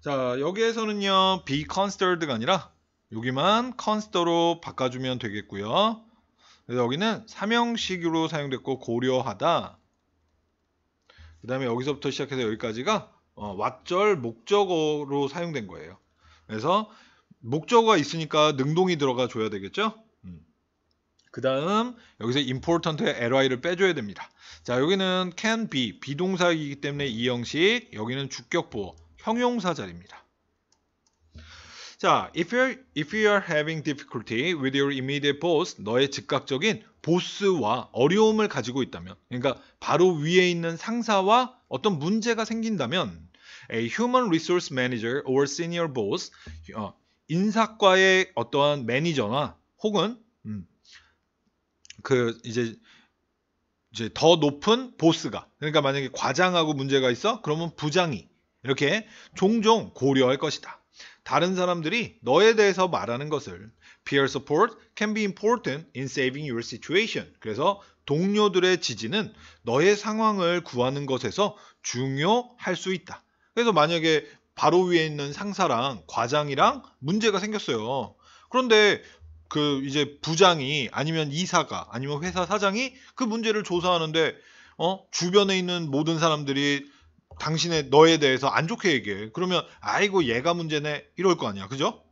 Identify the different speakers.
Speaker 1: 자, 여기에서는요, be considered가 아니라 여기만 consider로 바꿔주면 되겠고요. 그래서 여기는 삼형식으로 사용됐고 고려하다. 그 다음에 여기서부터 시작해서 여기까지가 어, 왓절 목적어로 사용된 거예요. 그래서 목적어가 있으니까 능동이 들어가 줘야 되겠죠? 음. 그 다음 여기서 important의 li를 빼줘야 됩니다. 자 여기는 can be 비동사이기 때문에 이 형식 여기는 주격보어 형용사 자리입니다. 자, if you're if you are having difficulty with your immediate boss, 너의 즉각적인 보스와 어려움을 가지고 있다면, 그러니까 바로 위에 있는 상사와 어떤 문제가 생긴다면, a human resource manager or senior boss, 어, 인사과의 어떠한 매니저나 혹은 음, 그 이제 이제 더 높은 보스가 그러니까 만약에 과장하고 문제가 있어 그러면 부장이 이렇게 종종 고려할 것이다. 다른 사람들이 너에 대해서 말하는 것을 peer support can be important in saving your situation. 그래서 동료들의 지지는 너의 상황을 구하는 것에서 중요할 수 있다. 그래서 만약에 바로 위에 있는 상사랑 과장이랑 문제가 생겼어요. 그런데 그 이제 부장이 아니면 이사가 아니면 회사 사장이 그 문제를 조사하는데 어 주변에 있는 모든 사람들이 당신의 너에 대해서 안 좋게 얘기해. 그러면 아이고 얘가 문제네 이럴 거 아니야. 그죠?